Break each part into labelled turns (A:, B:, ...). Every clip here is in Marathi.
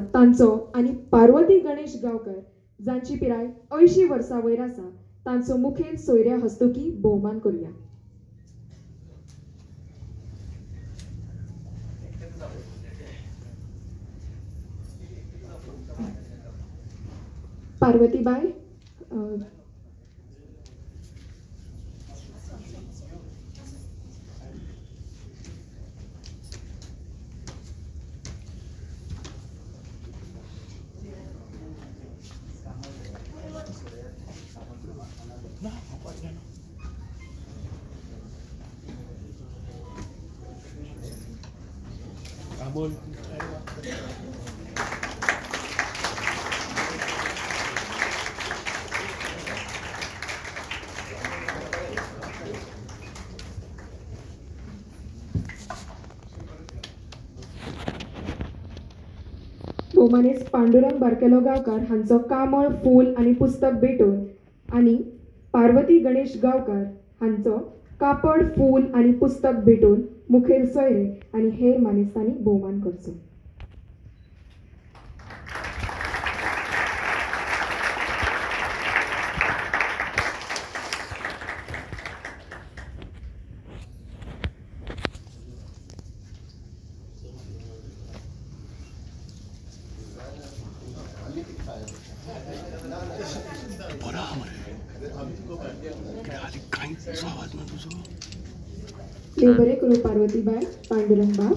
A: तांचो आनी पार्वती गणेश गांवकर जांची पिराय अंयशीं वर्सां वयर आसा तांचो मुखेल सोयऱ्या हस्तुकी भोवमान करुया. पार्वतीबाई अ,
B: Amol.
A: भोवमानेस पांडुरंग बारकेलो गावकार हांचो कामळ फूल आनी पुस्तक भेटून आनी पार्वती गणेश गावकर हांचो कापड फूल आनी पुस्तक भेटून मुखेल सोयरे आनी हेर मानेस्तांनी भोवमान करचो.
B: बराबर मरे कितें हालीं कांयच
A: पार्वतीबाई पांडुरंग बाब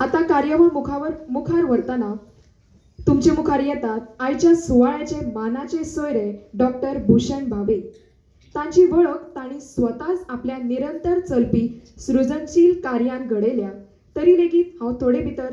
A: आता कार्यावर मुखावर मुखार व्हरतना तुमचे मुखार येतात. आयच्या सुवाळ्याचे मानाचे सोयरे डॉक्टर भूषण भावे तांची वळख तांणी स्वताच आपल्या निरंतर चलपी सृजनशील कार्यान घडयल्या तरी लेगीत हांव थोडे भितर